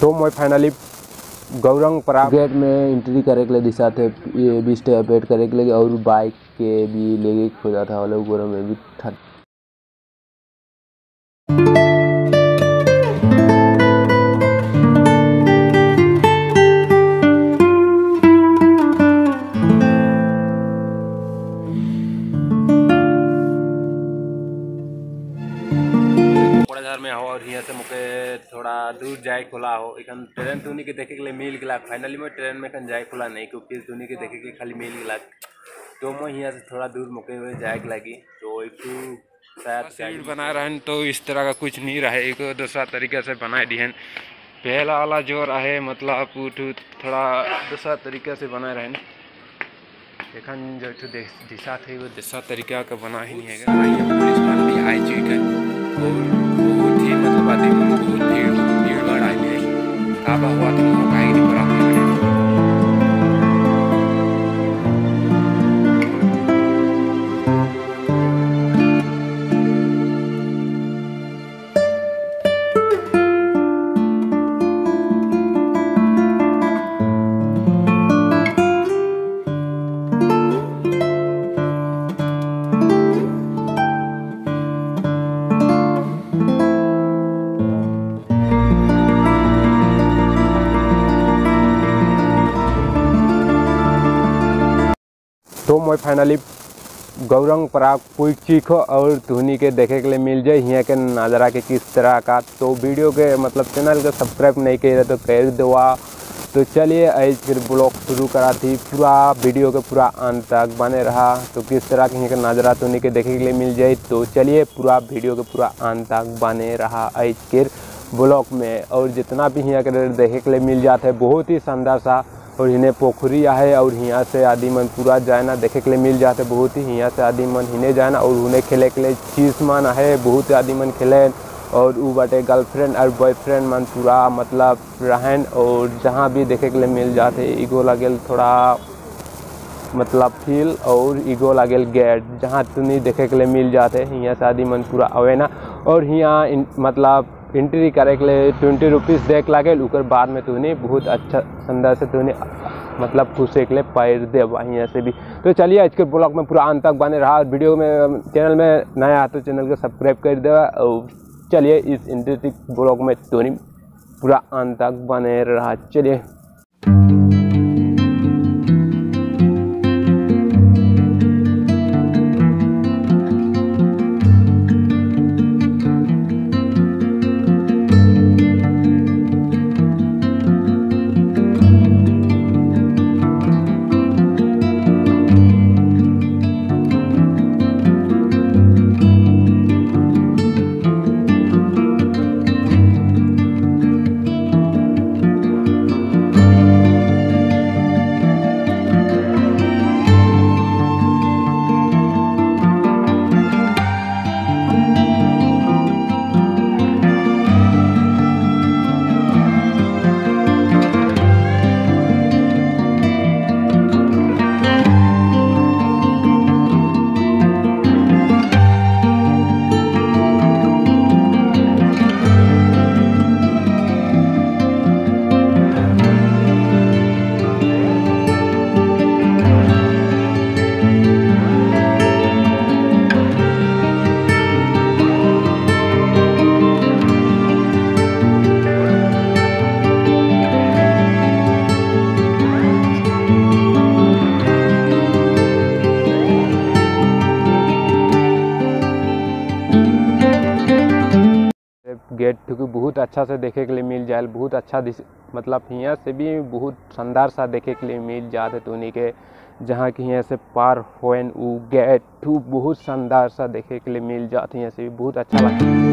तो मैं finally Gaurang Parag gate में एंट्री करे के लिए दिशा थे, ये भी स्टेप वेट करे के लिए, और बाइक के भी लेके खोजा था वाले ऊपर में भी था। ट्रेन तुनी के देखे के लिए मिल गया। फाइनली में ट्रेन में कन जाए खुला नहीं क्योंकि तुनी के देखे के खाली मिल गया। तो मैं यहाँ से थोड़ा दूर मुके हुए जाए लगी। तो एक तो शायद सीट बना रहे तो इस तरह का कुछ नहीं रहे। एक दूसरा तरीके से बनाए दिहन पहला वाला जो रहे मतलब उठू थोड़ा दूसरा तरीके से बनाए रहे एखन जो दिशा थे वो दूसरा तरीका का बना ही नहीं है। तो मैं फाइनली गौरंग पराग कोई चीखो और धोनी के देखे के लिए मिल जाए। यहाँ के नज़ारा के किस तरह का? तो वीडियो के मतलब चैनल के सब्सक्राइब नहीं करे तो कर देवा। तो चलिए आज फिर ब्लॉग शुरू करा थी पूरा वीडियो के पूरा अंत तक बने रहा। तो किस तरह के यहाँ के नज़ारा धोनी के देखे के लिए मिल जाए? तो चलिए पूरा वीडियो के पूरा अंत तक बने रहा आज के ब्लॉग में। और जितना भी यहाँ के देखे के लिए मिल जाता है, बहुत ही शानदार सा और इन्हें पोखरी है और यहाँ से आदि मन पूरा जाए ना देखे के लिए मिल जाते बहुत ही। यहाँ से आदि मन जाए ना और उन्हें खेले के लिए चीज़ मन है बहुत आदि मन खेले। और वो बाटे गर्लफ्रेंड और बॉयफ्रेंड मन पूरा मतलब रहन और जहाँ भी देखे के लिए मिल जाते। ईगो लगे थोड़ा मतलब फील और ईगो लागल गेट जहाँ तुनी देखे के लिए मिल जाते। यहाँ से आदि मन पूरा अवे ना। और यहाँ मतलब एंट्री करे के लिए ट्वेंटी रुपीज़ देख लगे उकर बाद में तुनी बहुत अच्छा सुंदर से तुनी मतलब खुशे के लिए पैर दे, वहीं से भी। तो चलिए, आज के ब्लॉग में पूरा अंत तक बने रहा। वीडियो में, चैनल में नया तो चैनल को सब्सक्राइब कर दे और चलिए, इस इंटरेस्टिंग ब्लॉग में तुनी पूरा अंत तक बने रहा। चलिए। गेट, क्योंकि बहुत अच्छा से देखे के लिए मिल जाए बहुत अच्छा दिस मतलब यहाँ से भी बहुत शानदार सा देखे के लिए मिल जाते तो उन्हीं के, जहाँ कि यहाँ से पार होन गेट टू बहुत शानदार सा देखे के लिए मिल जाते यहाँ से भी, बहुत अच्छा लगता है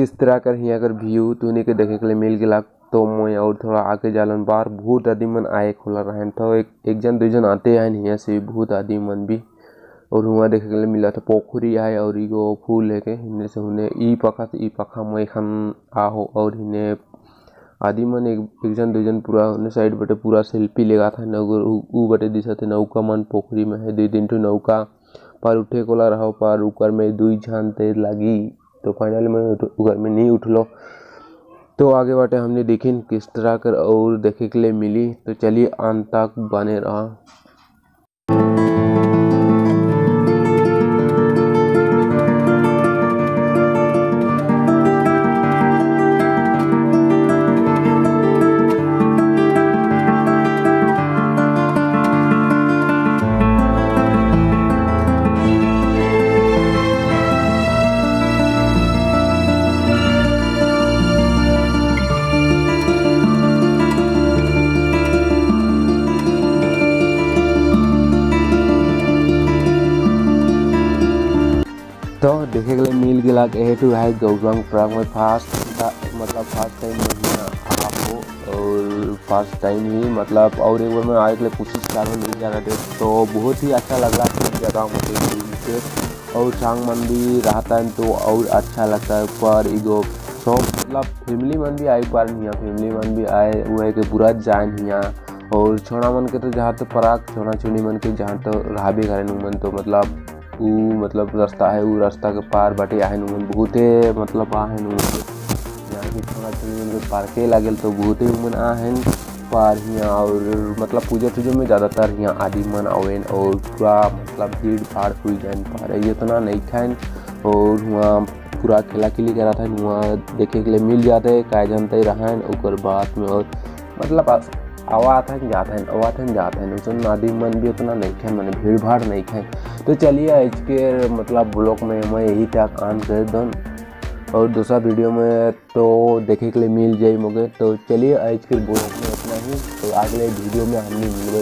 किस तरह कर हिया कर व्यू तुनी के देखे के लिए मिल गया तो मैं और थोड़ा आगे जालन बार, बहुत आदमी मन आए खोला रहन तो एक एक जन, दो जन आते हैं हिया से बहुत आदमी मन भी। और हुआ देखे के लिए मिला था, पोखरी आए और इगो फूल है के हिने से हुने ई पखा से ई पखा मैं खन आहो और हिने आदि मन एक एक जन, दो जन पूरा, उन्हें साइड बटे पूरा सेल्फी लेगा था नगर ऊ बटे दिशा थे, नौका मन पोखरी में है, दो दिन ठो नौका, पर उठे कोला रहो, पर ऊपर में दुई झन ते लगी। तो फाइनल में घर में नहीं उठलो। तो आगे बाटे हमने देखी, किस तरह कर और देखे के लिए मिली। तो चलिए अंत तक बने रहा। गया यह टू है गौरंग प्राग में फास्ट मतलब फास्ट टाइम में आपको, और फ़र्स्ट टाइम ही मतलब और एक बार मैं आए के कोशिश कर रहा मिल जा रहा थे तो बहुत ही अच्छा लग रहा है, जगह मुझे से और मन भी रहता है तो और अच्छा लगता है, पर इगो सब मतलब फैमिली मन भी आए पार हियाँ फैमिली मन भी आए, वो है कि पूरा जाए हियाँ और छोड़ा मन के तो जहाँ तो पराग छोड़ा चुनी मन के जहाँ तो रहा भी करें मन तो मतलब ऊ मतलब रास्ता है ऊ रास्ता के पार बाटे आहे नुमन बहुते मतलब आहे नुमन यहाँ की थोड़ा के पार्के लागल तो बहुते उमन आहेन पार हियाँ और मतलब पूजा टूजा में ज़्यादातर यहाँ आदि मन आवेन और पूरा मतलब भीड़ भाड़ हुई जाए, पार इतना नहीं खाइन और वहाँ पूरा खेला खिली करा था वहाँ देखे के लिए मिल जाते काय जानते रहन ओकर बाद में और मतलब आवात है जाते हैं आवात है जाते हैं उसन आदि मन भी उतना नहीं खाए मैंने भीड़ भाड़ नहीं खाए तो चलिए आज के मतलब ब्लॉग में मैं यही था, काम कर दूँ और दूसरा वीडियो में तो देखे के लिए मिल जाए मुझे। तो चलिए आज के ब्लॉग में इतना ही। तो अगले वीडियो में हमने मिल